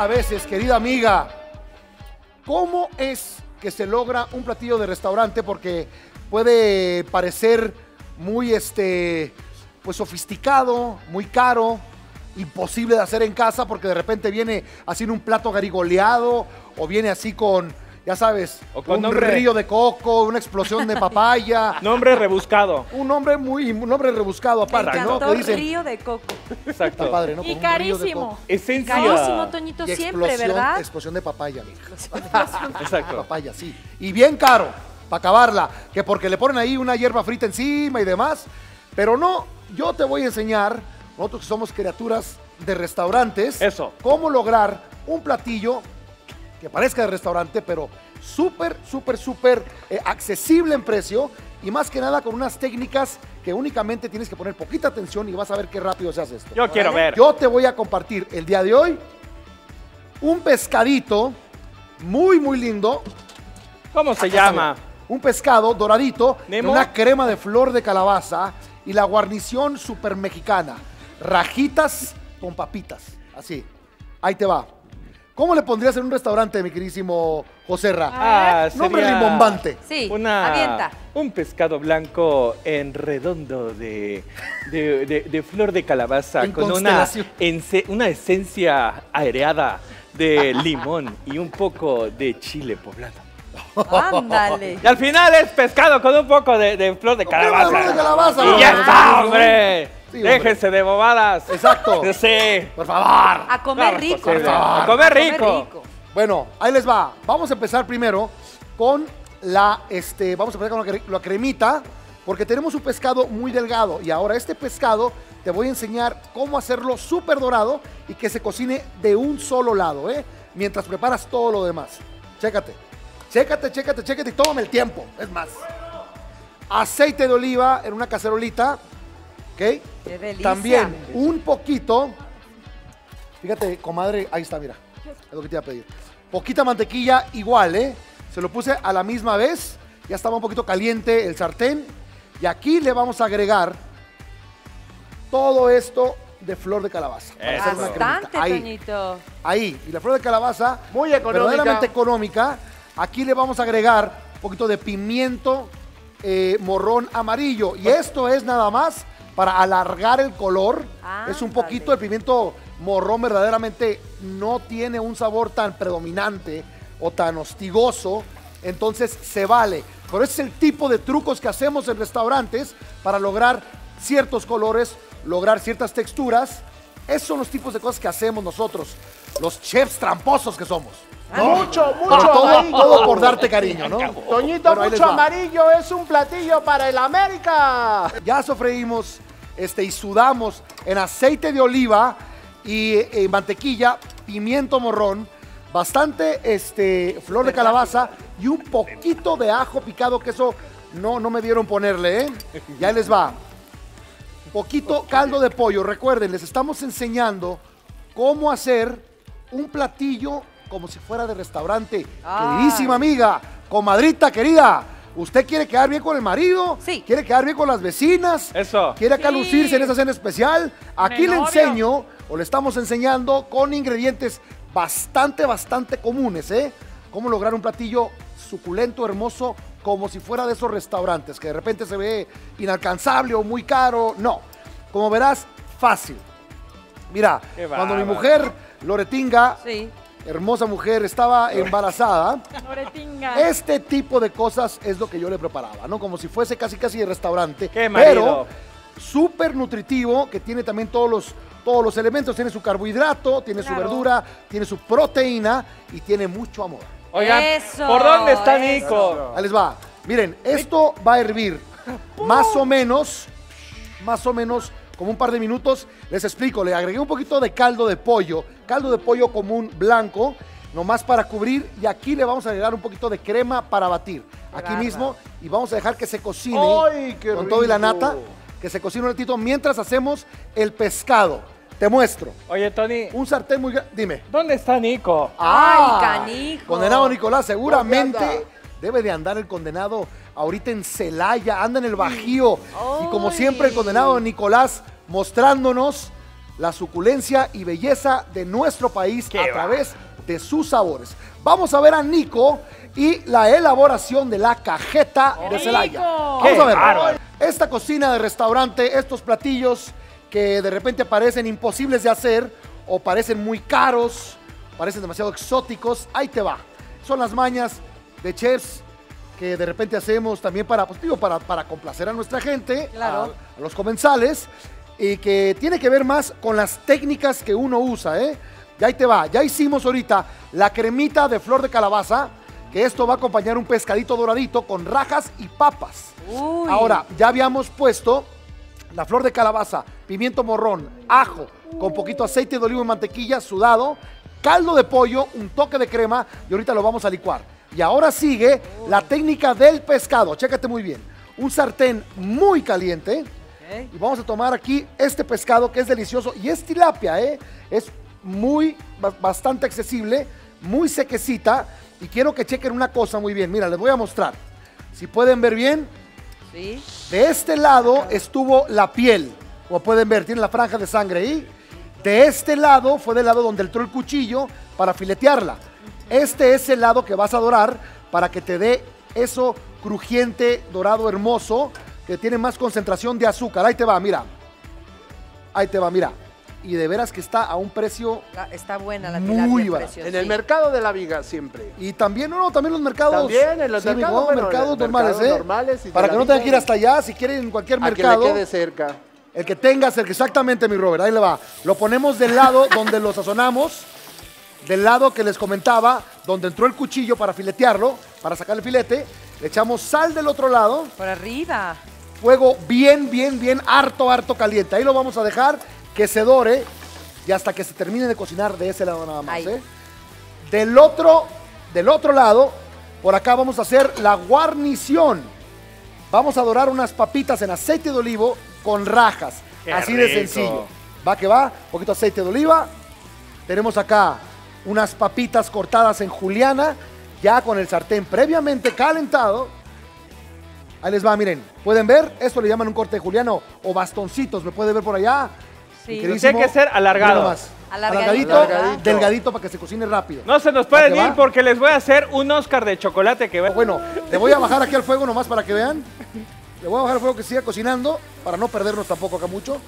a veces, querida amiga, cómo es que se logra un platillo de restaurante porque puede parecer muy este pues sofisticado, muy caro, imposible de hacer en casa porque de repente viene así en un plato garigoleado o viene así con ya sabes, O con un nombre- río de coco, una explosión de papaya, Nombre rebuscado. un nombre muy un nombre rebuscado aparte, ¿no? encantó dicen, río de coco. está Exacto. padre, ¿no? Y de carísimo. Esencia. Carísimo, Toñito, Y siempre, explosión, ¿verdad? explosión de papaya, mija. Exacto. Papaya, sí. Y bien caro, para acabarla. Que porque le ponen ahí una hierba frita encima y demás. Pero no, yo te voy a enseñar, nosotros que somos criaturas de restaurantes, Eso. cómo lograr un platillo que parezca de restaurante, pero súper, súper, súper eh, accesible en precio y más que nada con unas técnicas que únicamente tienes que poner poquita atención y vas a ver qué rápido se hace esto. Yo quiero ver. Yo te voy a compartir el día de hoy un pescadito muy, muy lindo. ¿Cómo se Acá está, llama? Un pescado doradito, con una crema de flor de calabaza y la guarnición super mexicana. Rajitas con papitas. Así. Ahí te va. ¿Cómo le pondrías en un restaurante, mi queridísimo José Ra? Ah, Nombre sería rimbombante. Sí, Una, avienta. Un pescado blanco en redondo de, de, de- de flor de calabaza En con una, esencia aereada de limón y un poco de chile poblano. Ándale. Y al final es pescado con un poco de, de flor de calabaza. flor de calabaza, y ya está, hombre. Sí. Déjense de bobadas. Exacto. Sí. Por favor. A comer Claro, rico. posible. ¿no? A comer rico. Bueno, ahí les va. Vamos a empezar primero con la, este, vamos a empezar con la, cre- la cremita, porque tenemos un pescado muy delgado. Y ahora este pescado te voy a enseñar cómo hacerlo súper dorado y que se cocine de un solo lado, ¿eh? Mientras preparas todo lo demás. Chécate. Chécate, chécate, chécate y tómame el tiempo. Es más. Aceite de oliva en una cacerolita. ¿Ok? Qué delicia. También un poquito. Fíjate, comadre, ahí está, mira. Es lo que te iba a pedir. Poquita mantequilla igual, ¿eh? Se lo puse a la misma vez. Ya estaba un poquito caliente el sartén. Y aquí le vamos a agregar todo esto de flor de calabaza. para hacer una cremita. Ahí, Toñito. ahí. Y la flor de calabaza, Muy económica. verdaderamente económica. Aquí le vamos a agregar un poquito de pimiento eh, morrón amarillo. Y esto es nada más para alargar el color. es un poquito, el pimiento morrón verdaderamente no tiene un sabor tan predominante o tan hostigoso. Entonces se vale. Pero ese es el tipo de trucos que hacemos en restaurantes para lograr ciertos colores, lograr ciertas texturas. Esos son los tipos de cosas que hacemos nosotros, los chefs tramposos que somos. ¿no? Mucho, mucho Pero todo, amarillo. todo por darte cariño, ¿no? Toñito, mucho amarillo es un platillo para el América. Ya sofreímos este, y sudamos en aceite de oliva y eh, mantequilla, pimiento morrón, bastante este, flor de calabaza y un poquito de ajo picado, que eso no, no me dieron ponerle, ¿eh? Ya les va. Poquito caldo de pollo. Recuerden, les estamos enseñando cómo hacer un platillo como si fuera de restaurante. Ay. Queridísima amiga, comadrita querida, ¿usted quiere quedar bien con el marido? Sí. ¿Quiere quedar bien con las vecinas? Eso. ¿Quiere acá Sí. lucirse en esa cena especial? Aquí le enseño, o le estamos enseñando con ingredientes bastante, bastante comunes, ¿eh? Cómo lograr un platillo suculento, hermoso, como si fuera de esos restaurantes, que de repente se ve inalcanzable o muy caro. No. Como verás, fácil. Mira, cuando mi mujer, Loretinga, Sí. Hermosa mujer, estaba embarazada, este tipo de cosas es lo que yo le preparaba, ¿no? Como si fuese casi casi de restaurante. ¡Qué marido! pero súper nutritivo, que tiene también todos los, todos los elementos. Tiene su carbohidrato, tiene su verdura, tiene su proteína y tiene mucho amor. Oigan, Eso, ¿por dónde está eso. Nico? Ahí les va. Miren, esto va a hervir más o menos, más o menos como un par de minutos. Les explico, le agregué un poquito de caldo de pollo, caldo de pollo común blanco, nomás para cubrir. Y aquí le vamos a agregar un poquito de crema para batir. Aquí mismo. Y vamos a dejar que se cocine ¡Ay, qué con todo y la nata. Que se cocine un ratito mientras hacemos el pescado. Te muestro. Oye, Tony, Un sartén muy grande. Dime. ¿dónde está Nico? Ay, canijo. Condenado Nicolás, seguramente debe de andar el condenado ahorita en Celaya, anda en el Bajío. Y como siempre, el condenado Nicolás mostrándonos la suculencia y belleza de nuestro país Qué a va. través de sus sabores. Vamos a ver a Nico y la elaboración de la cajeta de Celaya. Vamos ¡Qué a ver. bárbaro! Esta cocina de restaurante, estos platillos que de repente parecen imposibles de hacer o parecen muy caros, parecen demasiado exóticos, ahí te va. Son las mañas de chefs que de repente hacemos también para, pues, digo, para, para complacer a nuestra gente, Claro. a, a los comensales, y que tiene que ver más con las técnicas que uno usa, ¿eh? Y ahí te va, ya hicimos ahorita la cremita de flor de calabaza, que esto va a acompañar un pescadito doradito con rajas y papas. Uy. Ahora, ya habíamos puesto la flor de calabaza, pimiento morrón, ajo, con poquito aceite de olivo y mantequilla sudado, caldo de pollo, un toque de crema y ahorita lo vamos a licuar. Y ahora sigue la técnica del pescado. Chécate muy bien. Un sartén muy caliente. Y vamos a tomar aquí este pescado que es delicioso y es tilapia, ¿eh? Es muy, ba- bastante accesible, muy sequecita. Y quiero que chequen una cosa muy bien. Mira, les voy a mostrar. Si pueden ver bien, Sí. de este lado estuvo la piel, como pueden ver, tiene la franja de sangre ahí. De este lado fue del lado donde entró el cuchillo para filetearla. Este es el lado que vas a dorar para que te dé eso crujiente, dorado, hermoso, que tiene más concentración de azúcar. Ahí te va, mira. Ahí te va, mira. Y de veras que está a un precio Está, está buena la Muy preciosa, En el sí. mercado de la viga siempre. Y también, no, no, también los mercados. También en los sí, mercados, bueno, mercados normales, mercados ¿eh? normales y de Para que no tengan que ir hasta allá, si quieren en cualquier A que mercado. le quede cerca. El que tenga cerca, exactamente, mi Robert, ahí le va. Lo ponemos del lado donde lo sazonamos, del lado que les comentaba, donde entró el cuchillo para filetearlo, para sacar el filete. Le echamos sal del otro lado, Por arriba. fuego bien, bien, bien, harto, harto caliente. Ahí lo vamos a dejar que se dore y hasta que se termine de cocinar de ese lado nada más. ¿eh? Del otro, del otro lado, por acá vamos a hacer la guarnición. Vamos a dorar unas papitas en aceite de olivo con rajas. ¡Qué Así de sencillo. Va que va, poquito aceite de oliva. Tenemos acá unas papitas cortadas en juliana, ya con el sartén previamente calentado. Ahí les va, miren. ¿Pueden ver? Esto le llaman un corte de juliano o bastoncitos. ¿Me puede ver por allá? Sí. Tiene que ser alargado. Nomás. Alargadito, Alargadito, delgadito para que se cocine rápido. No se nos ¿Va pueden va? ir porque les voy a hacer un Oscar de chocolate que va. Bueno, le voy a bajar aquí al fuego nomás para que vean. Le voy a bajar el fuego que siga cocinando para no perdernos tampoco acá mucho.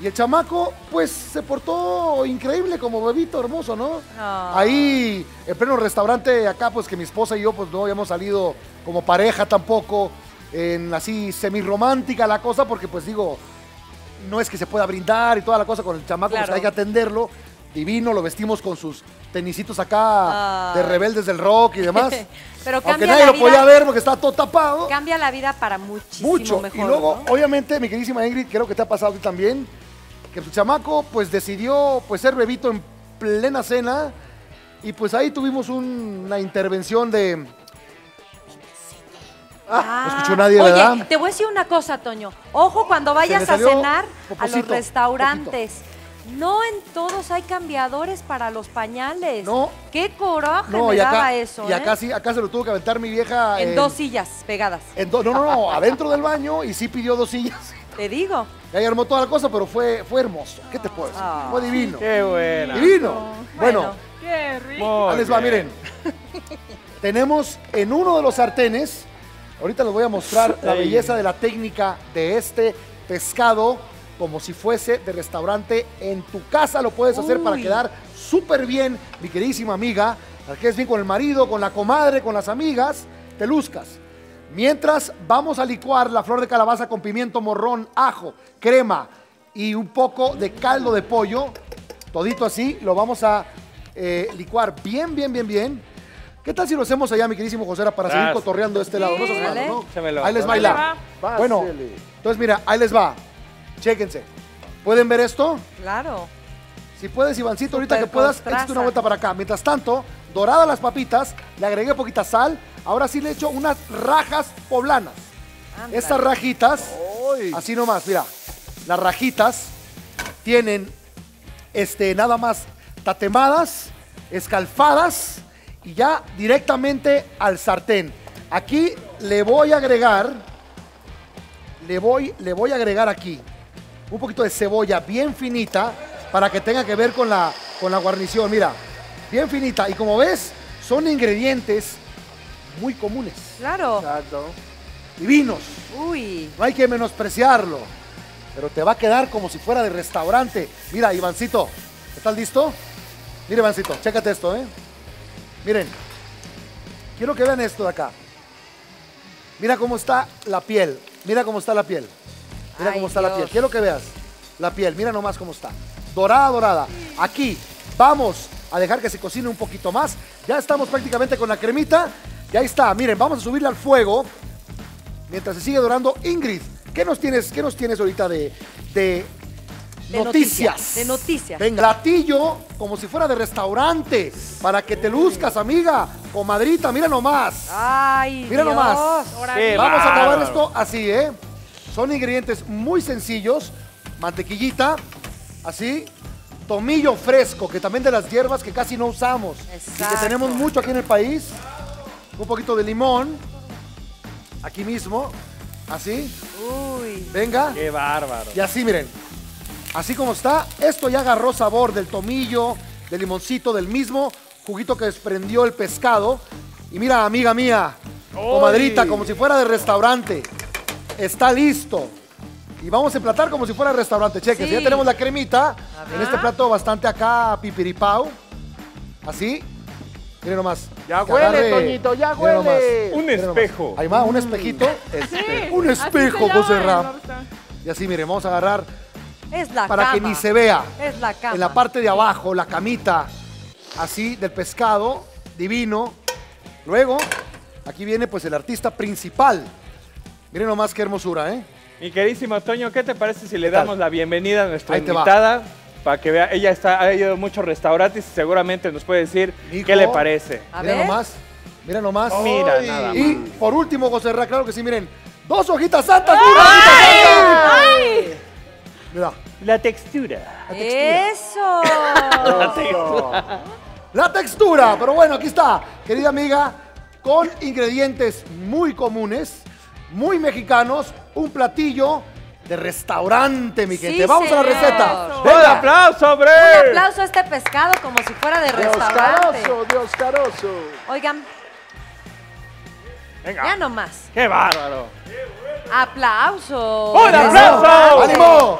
Y el chamaco, pues, se portó increíble como bebito hermoso, ¿no? Ah. Ahí, en pleno restaurante acá, pues que mi esposa y yo, pues no habíamos salido como pareja tampoco, en así semirromántica la cosa, porque pues digo, no es que se pueda brindar y toda la cosa con el chamaco, pues hay que atenderlo. Divino, lo vestimos con sus tenisitos acá de Ay. rebeldes del rock y demás. Pero Aunque nadie la lo podía ver porque estaba todo tapado. Cambia la vida para muchísimo Mucho. mejor. y luego, ¿no? obviamente, mi queridísima Ingrid, creo que te ha pasado a ti también, que su chamaco pues decidió pues ser bebito en plena cena y pues ahí tuvimos un- una intervención de... Ah, no escuchó nadie, oye, ¿verdad? te voy a decir una cosa, Toño. Ojo cuando vayas a cenar a los restaurantes. No en todos hay cambiadores para los pañales. No. Qué coraje No, me y acá, daba eso. y acá ¿eh? sí, acá se lo tuvo que aventar mi vieja En dos sillas pegadas. en do- no, no, no, adentro del baño y sí pidió dos sillas. Te digo. Y ahí armó toda la cosa, pero fue, fue hermoso. ¿Qué te puedo decir? Ah. Fue divino. Qué buena. Divino. Bueno, Bueno. Muy Ahí les va, miren. Tenemos en uno de los sartenes, ahorita les voy a mostrar la belleza de la técnica de este pescado, como si fuese de restaurante. En tu casa lo puedes hacer para quedar súper bien, mi queridísima amiga. Para que es bien con el marido, con la comadre, con las amigas, te luzcas. Mientras vamos a licuar la flor de calabaza con pimiento morrón, ajo, crema y un poco de caldo de pollo, todito así, lo vamos a eh, licuar bien, bien, bien, bien. ¿Qué tal si lo hacemos allá, mi queridísimo José, para seguir cotorreando de este lado? No seas malo. ¿no? Ahí les baila. va. Bueno, entonces mira, ahí les va. Chéquense. ¿Pueden ver esto? Claro. Si puedes, Ivancito, ahorita que puedas, échate una vuelta para acá. Mientras tanto, doradas las papitas, le agregué poquita sal. Ahora sí le echo unas rajas poblanas. Estas rajitas, Uy. así nomás, mira. Las rajitas tienen este, nada más tatemadas, escalfadas y ya directamente al sartén. Aquí le voy a agregar, le voy, le voy a agregar aquí un poquito de cebolla bien finita para que tenga que ver con la, con la guarnición. Mira, bien finita. Y como ves, son ingredientes muy comunes, Claro. Exacto. divinos. Uy. No hay que menospreciarlo. Pero te va a quedar como si fuera de restaurante. Mira, Ivancito, ¿estás listo? Mira, Ivancito, chécate esto, ¿eh? Miren, quiero que vean esto de acá. Mira cómo está la piel. Mira cómo está la piel. Mira Ay, cómo está la piel. Quiero que veas la piel. Mira nomás cómo está. Dorada, dorada. Aquí vamos a dejar que se cocine un poquito más. Ya estamos prácticamente con la cremita. Y ahí está. Miren, vamos a subirle al fuego mientras se sigue dorando. Ingrid, ¿qué nos tienes, qué nos tienes ahorita de, de De noticias? noticias, de noticias. Venga, platillo como si fuera de restaurante. Para que te luzcas, amiga. Comadrita, mira nomás. Ay, Mira Dios. nomás. Vamos a acabar esto así, ¿eh? Son ingredientes muy sencillos. Mantequillita, así. Tomillo fresco, que también de las hierbas que casi no usamos. Y que Exacto. tenemos mucho aquí en el país. Un poquito de limón. Aquí mismo. Así. Uy. Venga. Qué bárbaro. Y así, miren. Así como está, esto ya agarró sabor del tomillo, del limoncito, del mismo juguito que desprendió el pescado. Y mira, amiga mía, comadrita, como si fuera de restaurante. Está listo. Y vamos a emplatar como si fuera de restaurante. Cheque, Sí. ya tenemos la cremita. En este plato bastante acá pipiripao. Así. Miren nomás. Ya huele, agarre- Toñito, ya nomás. huele. Un espejo. Ahí va, un espejito. Un espejo, José Ram. Y así, miren, vamos a agarrar Es la para cama. que ni se vea. Es la cama. En la parte de abajo, la camita, así, del pescado, divino. Luego, aquí viene pues el artista principal. Miren nomás qué hermosura, ¿eh? Mi queridísimo Toño, ¿qué te parece si le damos la bienvenida a nuestra Ahí te va. Para que vea, ella está, ha ido a muchos restaurantes y seguramente nos puede decir Hijo. qué le parece. A Mira ver. nomás, mira nomás. Mira, Ay. nada Y más. por último, José Ra, claro que sí, miren. Dos hojitas santas, mira, hojitas santas. Mira, La textura. la textura. Eso. La textura. La textura, pero bueno, aquí está, querida amiga, con ingredientes muy comunes, muy mexicanos, un platillo de restaurante, mi Sí, gente. Vamos a la receta. ¡Un aplauso, bre! Un aplauso a este pescado como si fuera de Dios restaurante. caroso, Dios caroso. Oigan, Venga. ya nomás. ¡Qué bárbaro! Aplauso. ¡Un aplauso! ¡Ánimo!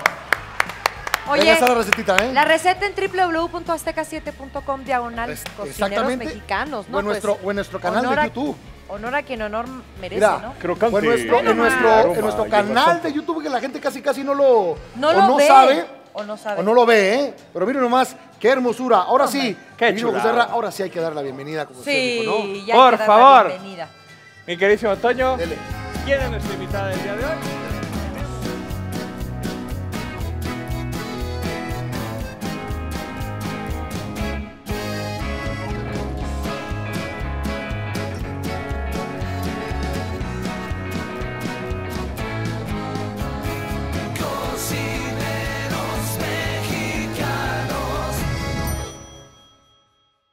Oye, la recetita, ¿eh? la receta en www.azteca7.com diagonal Es- cocineros exactamente. mexicanos, ¿no? O en nuestro- Pues, o en nuestro canal de YouTube. Honor a quien honor merece, Mira, ¿no? Crocante. en nuestro, en Bueno, nuestro, aroma, en nuestro y canal de YouTube que la gente casi casi no lo, No o lo no ve. sabe O no sabe. o no lo ve, ¿eh? Pero miren nomás, qué hermosura. Ahora sí, Qué. José Ra, ahora sí hay que dar la bienvenida, como usted Sí, ya Por hay que dar la favor. bienvenida. Mi queridísimo. Dele. ¿quién es nuestra invitada del día de hoy?